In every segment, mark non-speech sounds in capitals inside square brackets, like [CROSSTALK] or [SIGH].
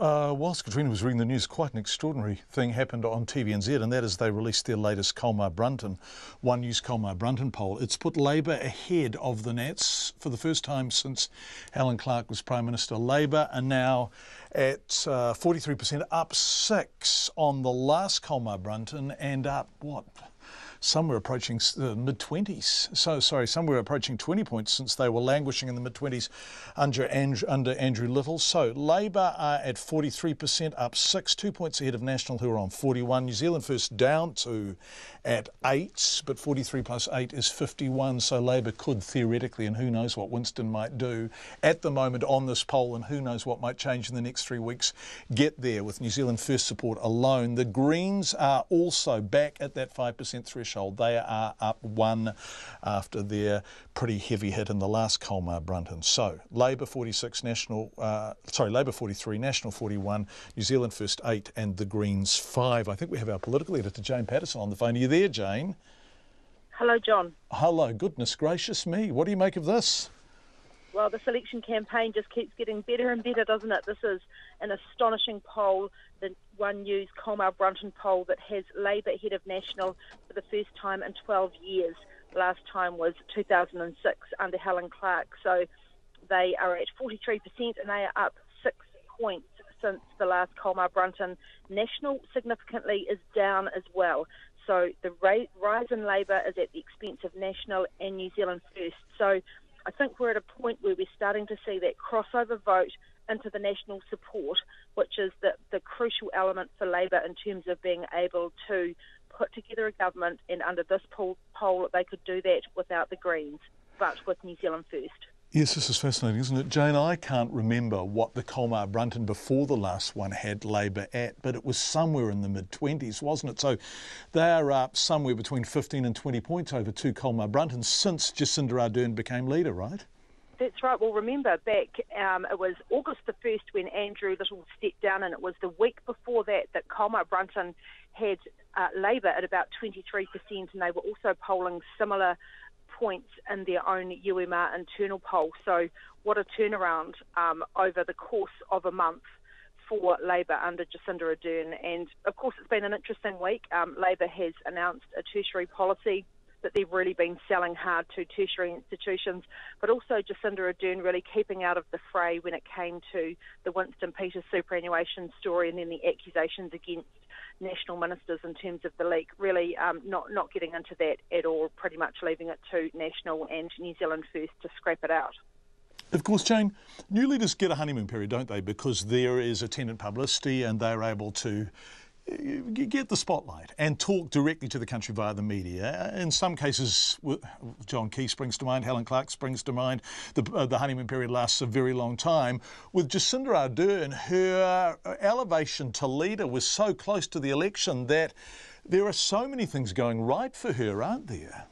Uh, whilst Katrina was reading the news, quite an extraordinary thing happened on TVNZ, and that is they released their latest Colmar Brunton, One News Colmar Brunton poll. It's put Labour ahead of the Nats for the first time since Helen Clark was Prime Minister. Labour are now at uh, 43%, up six on the last Colmar Brunton, and up what? Somewhere approaching uh, mid 20s. So, sorry, somewhere approaching 20 points since they were languishing in the mid 20s under Andrew, under Andrew Little. So, Labour are at 43%, up six, two points ahead of National, who are on 41. New Zealand First down to at eight, but 43 plus eight is 51. So, Labour could theoretically, and who knows what Winston might do at the moment on this poll, and who knows what might change in the next three weeks, get there with New Zealand First support alone. The Greens are also back at that 5% threshold threshold. They are up one after their pretty heavy hit in the last Colmar Brunton. So Labour 46, National, uh, sorry, Labour 43, National 41, New Zealand First 8, and the Greens 5. I think we have our political editor, Jane Patterson, on the phone. Are you there, Jane? Hello, John. Hello, goodness gracious me. What do you make of this? Well, the selection campaign just keeps getting better and better, doesn't it? This is an astonishing poll the One News Colmar Brunton poll that has Labour ahead of National for the first time in 12 years. Last time was 2006 under Helen Clark. So they are at 43% and they are up six points since the last Colmar Brunton. National significantly is down as well. So the rise in Labour is at the expense of National and New Zealand First. So I think we're at a point where we're starting to see that crossover vote into the national support, which is the, the crucial element for Labour in terms of being able to put together a government. And under this poll, poll they could do that without the Greens, but with New Zealand First. Yes, this is fascinating, isn't it? Jane, I can't remember what the Colmar Brunton before the last one had Labour at, but it was somewhere in the mid 20s, wasn't it? So they are up somewhere between 15 and 20 points over two Colmar Bruntons since Jacinda Ardern became leader, right? That's right. Well, remember back, um, it was August the 1st when Andrew Little stepped down, and it was the week before that that Colmar Brunton had uh, Labour at about 23%, and they were also polling similar points in their own UMR internal poll. So, what a turnaround um, over the course of a month for Labour under Jacinda Ardern. And of course, it's been an interesting week. Um, Labour has announced a tertiary policy that they've really been selling hard to tertiary institutions, but also Jacinda Ardern really keeping out of the fray when it came to the Winston Peters superannuation story and then the accusations against national ministers in terms of the leak, really um, not, not getting into that at all, pretty much leaving it to National and New Zealand First to scrap it out. Of course, Jane, new leaders get a honeymoon period, don't they? Because there is attendant publicity and they're able to get the spotlight and talk directly to the country via the media. In some cases, John Key springs to mind, Helen Clark springs to mind. The, uh, the honeymoon period lasts a very long time. With Jacinda Ardern, her elevation to leader was so close to the election that there are so many things going right for her, aren't there?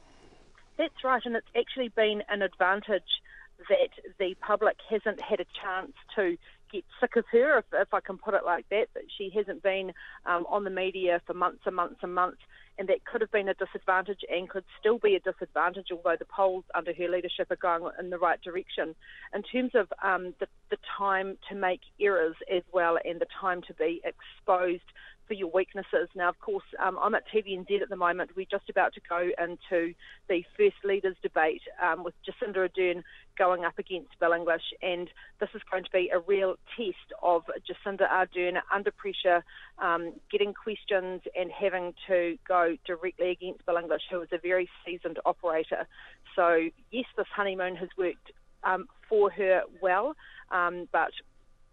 That's right, and it's actually been an advantage that the public hasn't had a chance to get sick of her, if, if I can put it like that, that she hasn't been um, on the media for months and months and months, and that could have been a disadvantage and could still be a disadvantage, although the polls under her leadership are going in the right direction. In terms of um, the, the time to make errors as well and the time to be exposed for your weaknesses. Now, of course, um, I'm at TVNZ at the moment. We're just about to go into the first leaders debate um, with Jacinda Ardern going up against Bill English, and this is going to be a real test of Jacinda Ardern under pressure, um, getting questions and having to go directly against Bill English, who is a very seasoned operator. So, yes, this honeymoon has worked um, for her well, um, but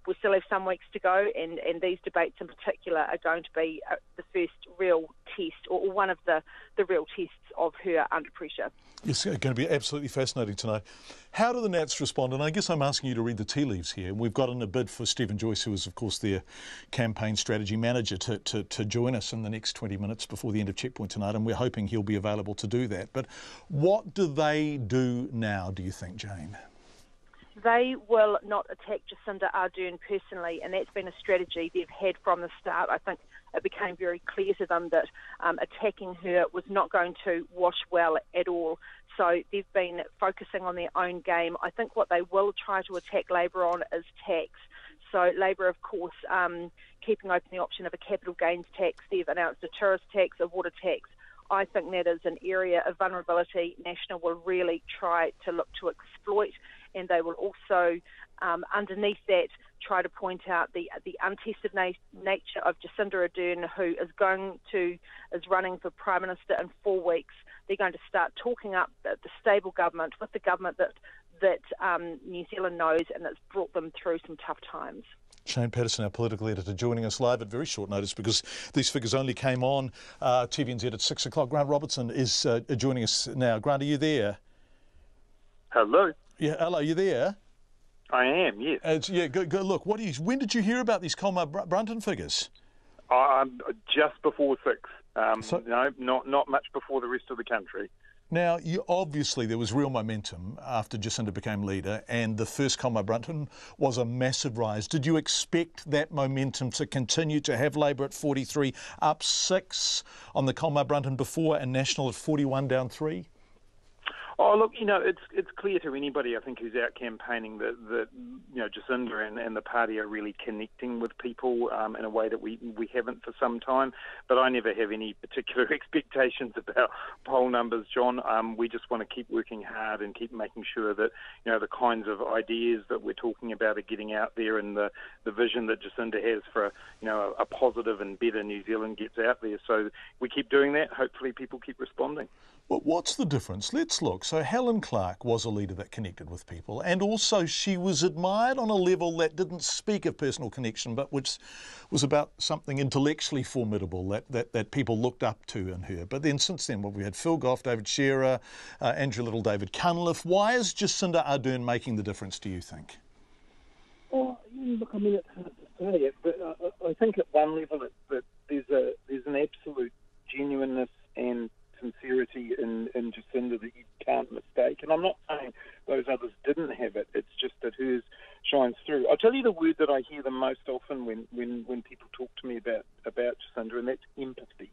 we still have some weeks to go, and, and these debates in particular are going to be uh, the first real test, or one of the, the real tests of her under pressure. It's going to be absolutely fascinating tonight. How do the Nats respond? And I guess I'm asking you to read the tea leaves here. We've got in a bid for Steven Joyce, who is, of course, their campaign strategy manager, to, to, to join us in the next 20 minutes before the end of Checkpoint tonight, and we're hoping he'll be available to do that. But what do they do now, do you think, Jane? They will not attack Jacinda Ardern personally, and that's been a strategy they've had from the start. I think it became very clear to them that um, attacking her was not going to wash well at all. So they've been focusing on their own game. I think what they will try to attack Labour on is tax. So Labour, of course, um, keeping open the option of a capital gains tax. They've announced a tourist tax, a water tax. I think that is an area of vulnerability National will really try to look to exploit, and they will also, um, underneath that, try to point out the the untested na- nature of Jacinda Ardern, who is going to is running for prime minister in four weeks. They're going to start talking up the, the stable government with the government that that um, New Zealand knows and that's brought them through some tough times. Jane Patterson, our political editor, joining us live at very short notice because these figures only came on uh, TVNZ at six o'clock. Grant Robertson is uh, joining us now. Grant, are you there? Hello. Yeah, hello. You there? I am. Yes. Uh, yeah. Go, go look. What do you? When did you hear about these Colmar Brunton figures? Um, just before six. Um, so, no, not not much before the rest of the country. Now, you, obviously, there was real momentum after Jacinda became leader, and the first Colmar Brunton was a massive rise. Did you expect that momentum to continue to have Labour at 43 up six on the Colmar Brunton before, and National at 41 down three? Oh, look, you know, it's it's clear to anybody, I think, who's out campaigning that, that you know, Jacinda and, and the party are really connecting with people um, in a way that we we haven't for some time. But I never have any particular [LAUGHS] expectations about poll numbers, John. Um, we just want to keep working hard and keep making sure that, you know, the kinds of ideas that we're talking about are getting out there and the, the vision that Jacinda has for, you know, a, a positive and better New Zealand gets out there. So we keep doing that. Hopefully people keep responding. Well, what's the difference? Let's look. So, Helen Clark was a leader that connected with people, and also she was admired on a level that didn't speak of personal connection, but which was about something intellectually formidable that, that, that people looked up to in her. But then, since then, well, we had Phil Goff, David Shearer, uh, Andrew Little, David Cunliffe. Why is Jacinda Ardern making the difference, do you think? Well, look, I mean, it's hard to say it, but I, I think at one level it, that there's a there's an absolute genuineness and sincerity in, in Jacinda that you can't mistake. And I'm not saying those others didn't have it. It's just that hers shines through. I'll tell you the word that I hear the most often when, when, when people talk to me about, about Jacinda, and that's empathy.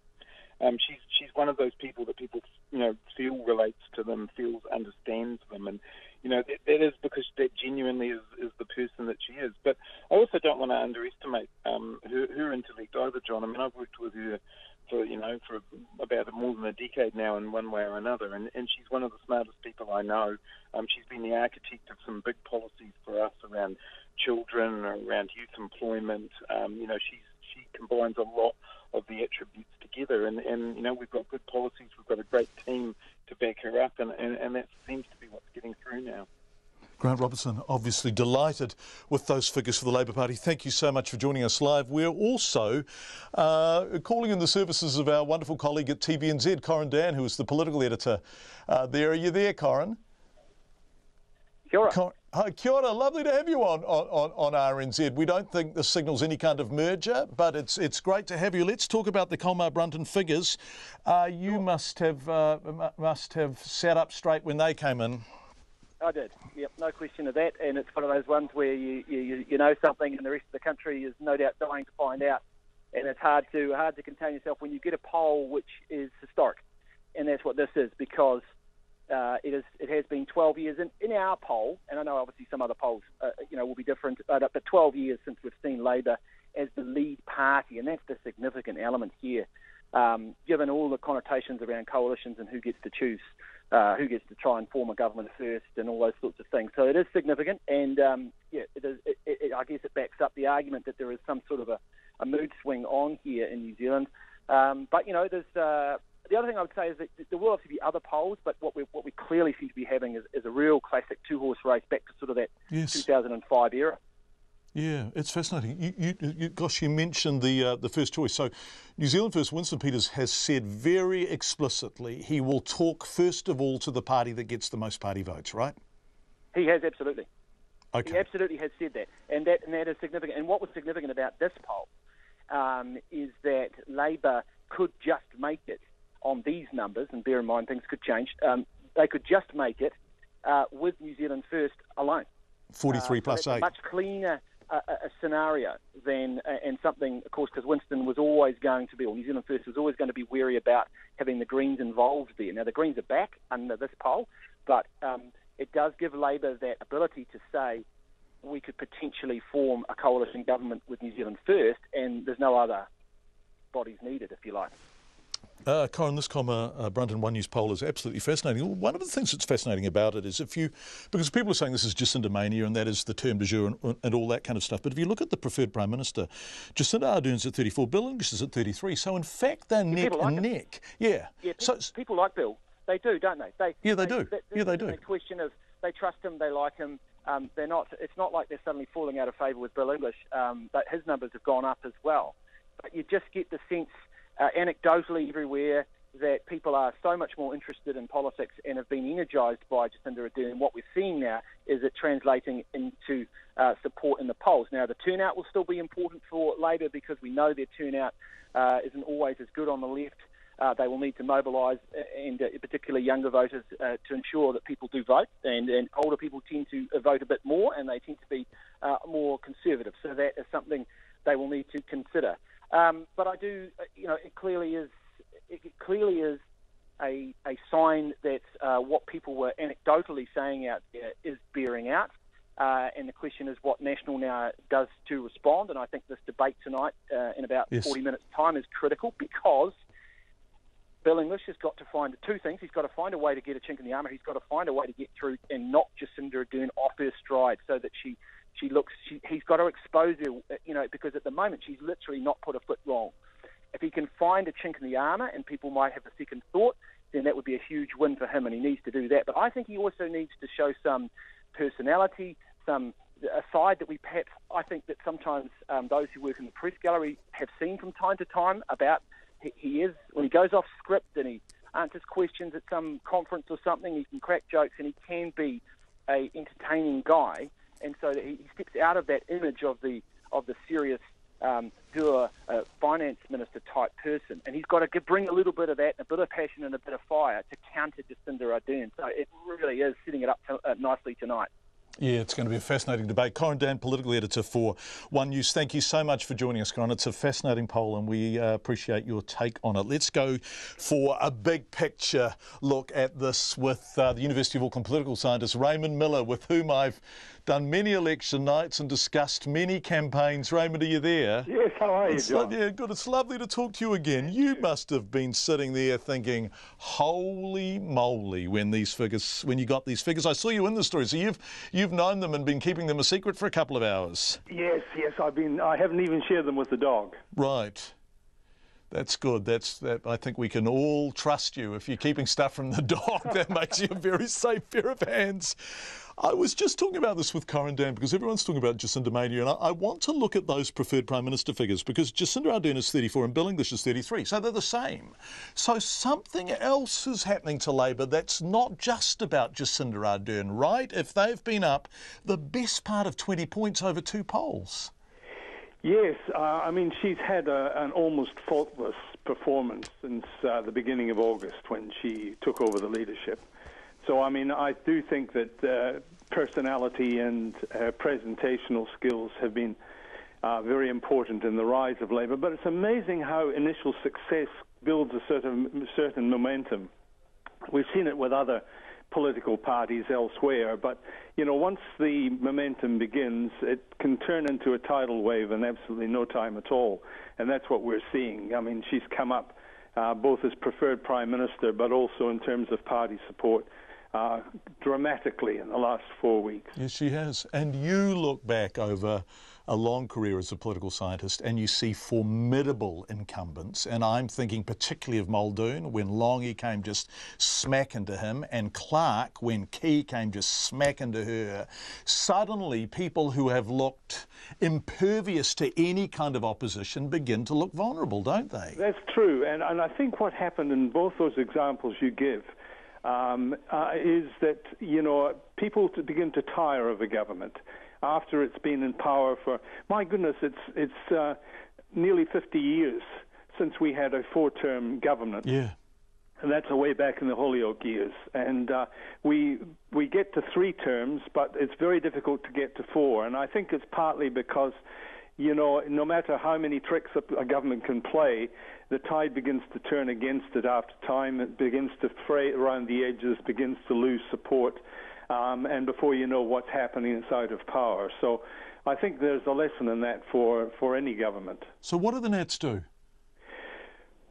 Um, she's she's one of those people that people you know feel relates to them, feels understands them, and you know that, that is because that genuinely is, is the person that she is. But I also don't want to underestimate um, her, her intellect either, John. I mean, I've worked with her for know for about more than a decade now in one way or another, and, and she's one of the smartest people I know. Um, she's been the architect of some big policies for us around children, around youth employment. Um, you know, she's she combines a lot of the attributes together, and, and you know we've got good policies, we've got a great team to back her up, and, and, and that seems to be what's getting through now. Grant Robertson, obviously delighted with those figures for the Labour Party. Thank you so much for joining us live. We're also uh, calling in the services of our wonderful colleague at TVNZ, Corin Dann, who is the political editor uh, there. Are you there, Corin? Kia ora. Cor- Hi, kia ora. Lovely to have you on, on, on RNZ. We don't think this signals any kind of merger, but it's it's great to have you. Let's talk about the Colmar Brunton figures. Uh, you must have uh, must have sat up straight when they came in. I did. Yep, no question of that. And it's one of those ones where you, you, you know something, and the rest of the country is no doubt dying to find out. And it's hard to hard to contain yourself when you get a poll which is historic, and that's what this is because uh, it is it has been 12 years in, in our poll, and I know obviously some other polls uh, you know will be different, but, but 12 years since we've seen Labour as the lead party, and that's the significant element here. Um, given all the connotations around coalitions and who gets to choose uh, who gets to try and form a government first and all those sorts of things. So it is significant, and um, yeah, it is, it, it, I guess it backs up the argument that there is some sort of a, a mood swing on here in New Zealand. Um, but you know, there's uh, the other thing I would say is that there will obviously be other polls, but what we what we clearly seem to be having is, is a real classic two horse race back to sort of that yes. 2005 era. Yeah, it's fascinating. You, you, you, gosh, you mentioned the uh, the first choice. So, New Zealand First Winston Peters has said very explicitly he will talk first of all to the party that gets the most party votes. Right? He has absolutely. Okay. He absolutely has said that, and that and that is significant. And what was significant about this poll um, is that Labour could just make it on these numbers, and bear in mind things could change. Um, they could just make it uh, with New Zealand First alone. Forty-three uh, plus eight. much cleaner a, a scenario then, and something, of course, because Winston was always going to be, or New Zealand First was always going to be wary about having the Greens involved there. Now, the Greens are back under this poll, but um, it does give Labour that ability to say, we could potentially form a coalition government with New Zealand First, and there's no other bodies needed, if you like. Uh, Corin, this Colmar uh, Brunton One News poll is absolutely fascinating. One of the things that's fascinating about it is if you, because people are saying this is Jacinda mania and that is the term de jour and, and, all that kind of stuff. But if you look at the preferred Prime Minister, Jacinda Ardern's at 34, Bill English is at 33. So in fact, they're yeah, neck like and neck. Yeah. Yeah. So, people like Bill. They do, don't they? They. Yeah, they, they do. They, yeah, they do. A question of they trust him, they like him. Um, they're not. It's not like they're suddenly falling out of favour with Bill English. Um, but his numbers have gone up as well. But you just get the sense, uh, anecdotally everywhere, that people are so much more interested in politics and have been energised by Jacinda Ardern. And what we're seeing now is it translating into uh, support in the polls. Now, the turnout will still be important for Labour because we know their turnout uh, isn't always as good on the left. Uh, they will need to mobilise, uh, and uh, particularly younger voters, uh, to ensure that people do vote. And, and, older people tend to vote a bit more, and they tend to be more conservative. So that is something they will need to consider. Um, but I do, you know, it clearly is it clearly is a, a sign that uh, what people were anecdotally saying out there is bearing out. Uh, and the question is what National now does to respond. And I think this debate tonight, uh, in about yes. 40 minutes' time, is critical because Bill English has got to find two things. He's got to find a way to get a chink in the armour. He's got to find a way to get through and knock Jacinda Ardern off her stride so that she she looks. She, he's got to expose her, you know, because at the moment she's literally not put a foot wrong. If he can find a chink in the armour and people might have a second thought, then that would be a huge win for him, and he needs to do that. But I think he also needs to show some personality, some a side that we perhaps I think that sometimes um, those who work in the press gallery have seen from time to time about he, he is when he goes off script and he answers questions at some conference or something, he can crack jokes and he can be a entertaining guy, and so he, steps out of that image of the of the serious um, a, a finance minister type person, and he's got to bring a little bit of that, a bit of passion, and a bit of fire to counter Jacinda Ardern. So it really is setting it up to, uh, nicely tonight. Yeah, it's going to be a fascinating debate. Corin Dann, political editor for One News. Thank you so much for joining us, Corin. It's a fascinating poll, and we uh, appreciate your take on it. Let's go for a big picture look at this with uh, the University of Auckland political scientist Raymond Miller, with whom I've done many election nights and discussed many campaigns. Raymond, are you there? Yes, how are you, John? yeah, good. It's lovely to talk to you again. You must have been sitting there thinking, "Holy moly!" When these figures, when you got these figures, I saw you in the story. So you've you've known them and been keeping them a secret for a couple of hours. Yes, yes, I've been. I haven't even shared them with the dog. Right. That's good. That's that. I think we can all trust you. If you're keeping stuff from the [LAUGHS] dog, that makes you a very safe pair of hands. I was just talking about this with Corin Dann because everyone's talking about Jacinda Mania, and I, I, want to look at those preferred Prime Minister figures because Jacinda Ardern is 34 and Bill English is 33, so they're the same. So something else is happening to Labour that's not just about Jacinda Ardern, right? If they've been up the best part of 20 points over two polls. Yes, uh, I mean, she's had a, an almost faultless performance since uh, the beginning of August when she took over the leadership. So, I mean, I do think that uh, personality and presentational skills have been uh, very important in the rise of Labour. But it's amazing how initial success builds a certain, certain momentum. We've seen it with other political parties elsewhere, but you know, once the momentum begins, it can turn into a tidal wave in absolutely no time at all, and that's what we're seeing. I mean, she's come up uh, both as preferred prime minister, but also in terms of party support uh, dramatically in the last four weeks. Yes, she has. And you look back over a long career as a political scientist and you see formidable incumbents. And I'm thinking particularly of Muldoon when Lange came just smack into him and Clark when Key came just smack into her. Suddenly, people who have looked impervious to any kind of opposition begin to look vulnerable, don't they? That's true. And, and I think what happened in both those examples you give um, uh, is that you know people to begin to tire of a government after it's been in power for my goodness, it's it's uh, nearly 50 years since we had a four-term government. Yeah. And that's way back in the Holyoake years, and uh, we we get to three terms, but it's very difficult to get to four. And I think it's partly because you know, no matter how many tricks a government can play, the tide begins to turn against it after time. It begins to fray around the edges, begins to lose support. um, and before you know what's happening it's out of power. So I think there's a lesson in that for, for any government. So, what do the Nats do?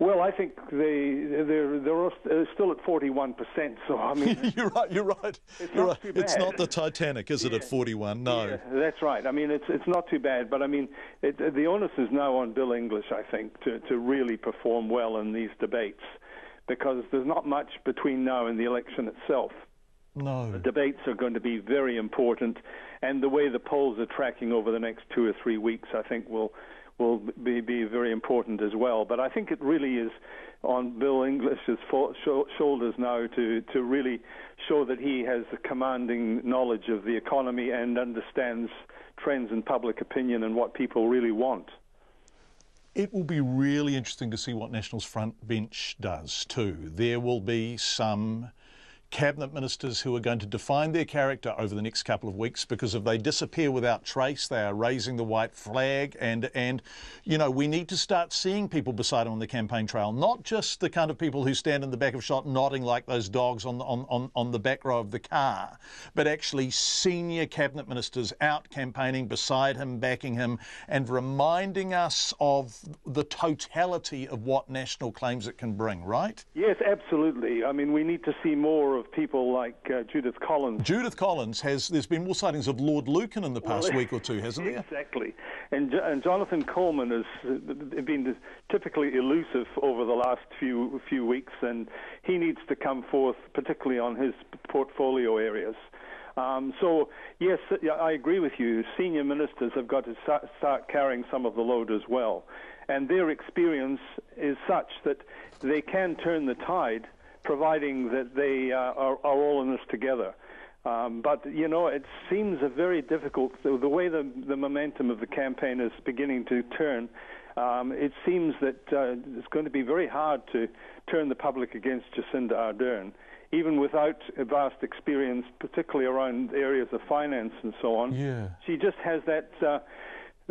Well, I think they they're they're still at forty one percent. So I mean, [LAUGHS] you're right. You're right. It's you're not right. It's not the Titanic, is it? At forty one, no. Yeah, that's right. I mean, it's it's not too bad, but I mean, it, the onus is now on Bill English, I think, to to really perform well in these debates, because there's not much between now and the election itself. No. The debates are going to be very important, and the way the polls are tracking over the next two or three weeks, I think, will will be, be very important as well. But I think it really is on Bill English's shoulders now to, to really show that he has a commanding knowledge of the economy and understands trends in public opinion and what people really want. It will be really interesting to see what National's front bench does too. There will be some cabinet ministers who are going to define their character over the next couple of weeks because if they disappear without trace, they are raising the white flag. And, and you know, we need to start seeing people beside them on the campaign trail, not just the kind of people who stand in the back of shot nodding like those dogs on, on, on, on the back row of the car, but actually senior cabinet ministers out campaigning beside him, backing him, and reminding us of the totality of what National claims it can bring, right? Yes, absolutely. I mean, we need to see more of people like uh, Judith Collins. Judith Collins has. There's been more sightings of Lord Lucan in the past Well, [LAUGHS] week or two, hasn't there? Exactly. And, and Jonathan Coleman has uh, been typically elusive over the last few few weeks, and he needs to come forth, particularly on his portfolio areas. Um, so, yes, I agree with you. Senior ministers have got to start carrying some of the load as well. And their experience is such that they can turn the tide, providing that they uh, are, are all in this together. Um, but you know, it seems a very difficult. The, the way the the momentum of the campaign is beginning to turn, um, it seems that uh, it's going to be very hard to turn the public against Jacinda Ardern, even without a vast experience, particularly around areas of finance and so on. Yeah. She just has that. Uh,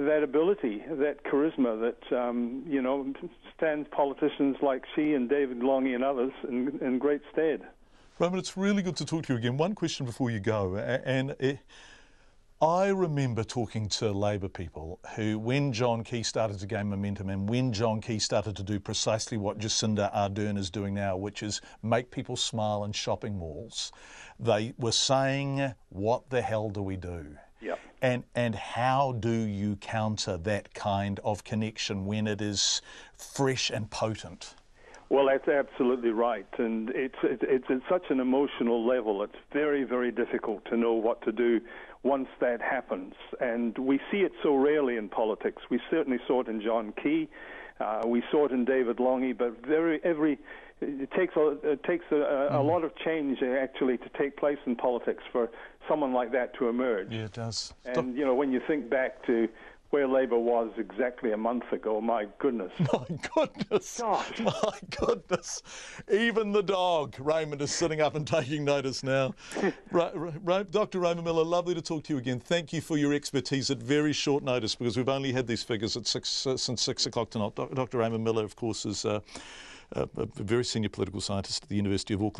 that ability, that charisma, that um, you know stands politicians like she and David Lange and others in, in great stead. Raymond, it's really good to talk to you again. One question before you go, and eh, I remember talking to Labour people who, when John Key started to gain momentum and when John Key started to do precisely what Jacinda Ardern is doing now, which is make people smile in shopping malls, they were saying, What the hell do we do? And, and how do you counter that kind of connection when it is fresh and potent? Well, that's absolutely right, and it's it's at such an emotional level. It's very very difficult to know what to do once that happens, and we see it so rarely in politics. We certainly saw it in John Key, uh, we saw it in David Lange, but very every it takes a it takes a, a, a lot of change uh, actually to take place in politics for someone like that to emerge. Yeah, it does. And you know, when you think back to where Labour was exactly a month ago, my goodness. [LAUGHS] My goodness. Gosh. My goodness. Even the dog, Raymond, is sitting up and taking notice now. [LAUGHS] Ra- Ra- Dr. Raymond Miller, lovely to talk to you again. Thank you for your expertise at very short notice because we've only had these figures at six, uh, since six o'clock tonight. Dr. Raymond Miller, of course, is uh, a very senior political scientist at the University of Auckland.